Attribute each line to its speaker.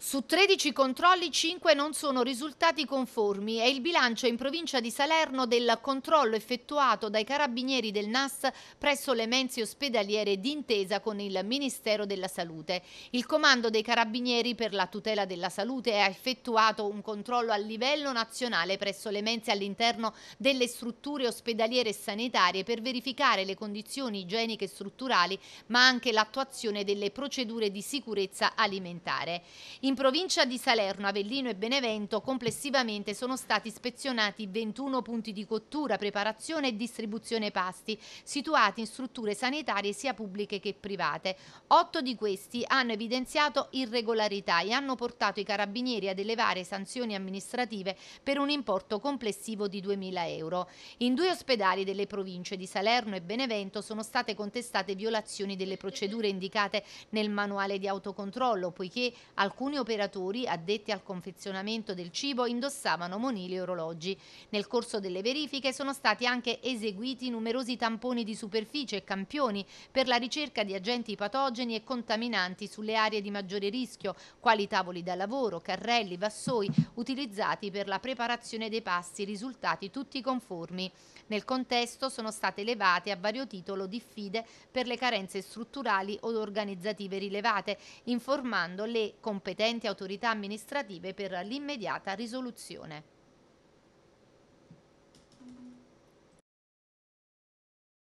Speaker 1: Su 13 controlli 5 non sono risultati conformi. È il bilancio in provincia di Salerno del controllo effettuato dai carabinieri del NAS presso le mense ospedaliere d'intesa con il Ministero della Salute. Il comando dei carabinieri per la tutela della salute ha effettuato un controllo a livello nazionale presso le mense all'interno delle strutture ospedaliere e sanitarie per verificare le condizioni igieniche e strutturali ma anche l'attuazione delle procedure di sicurezza alimentare. In provincia di Salerno, Avellino e Benevento complessivamente sono stati ispezionati 21 punti di cottura, preparazione e distribuzione pasti situati in strutture sanitarie sia pubbliche che private. Otto di questi hanno evidenziato irregolarità e hanno portato i carabinieri ad elevare sanzioni amministrative per un importo complessivo di 2.000 euro. In due ospedali delle province di Salerno e Benevento sono state contestate violazioni delle procedure indicate nel manuale di autocontrollo, poiché operatori addetti al confezionamento del cibo indossavano monili e orologi. Nel corso delle verifiche sono stati anche eseguiti numerosi tamponi di superficie e campioni per la ricerca di agenti patogeni e contaminanti sulle aree di maggiore rischio, quali tavoli da lavoro, carrelli, vassoi, utilizzati per la preparazione dei pasti, risultati tutti conformi. Nel contesto sono state elevate a vario titolo diffide per le carenze strutturali o organizzative rilevate, informando le competenze competenti autorità amministrative per l'immediata risoluzione.